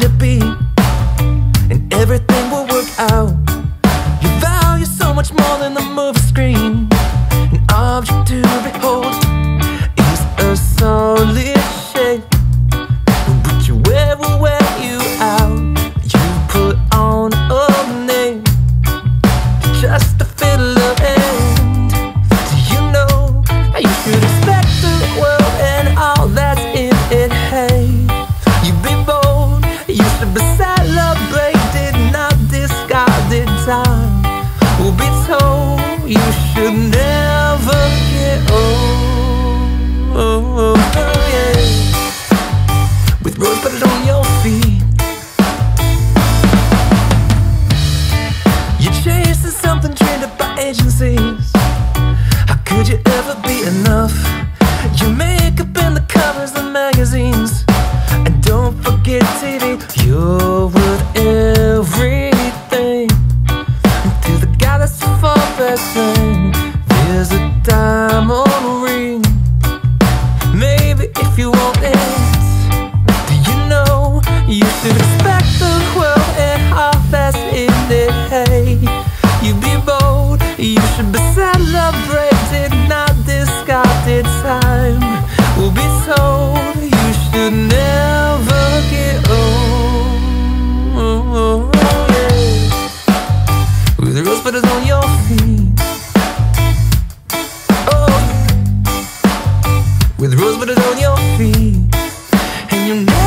to be diamond ring. Maybe if you want it, do you know you should expect the world and half that's in it? Hey, you be bold, you should be celebrated, not discarded. Time will be told. You should never get old. With rose petals on with rose petals on your feet, and you'll never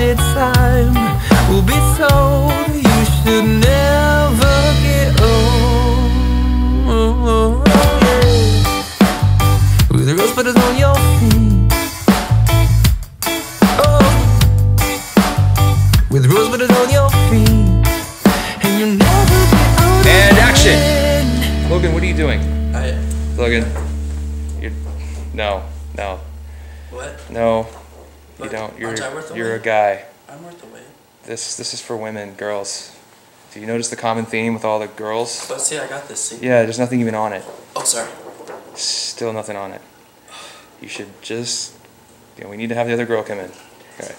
discarded. Time will be told. You should never get old. Yeah. With the rose petals on your feet. Oh, with rose petals on your feet, and you never get old. And action. Logan, what are you doing? I Logan, you're no, no, what? no. You don't. You're aren't I worth you're a guy. I'm worth the wait. This this is for women, girls. Do you notice the common theme with all the girls? But see, I got this. See? Yeah, there's nothing even on it. Oh, sorry. Still nothing on it. You should just. You know, we need to have the other girl come in. Okay.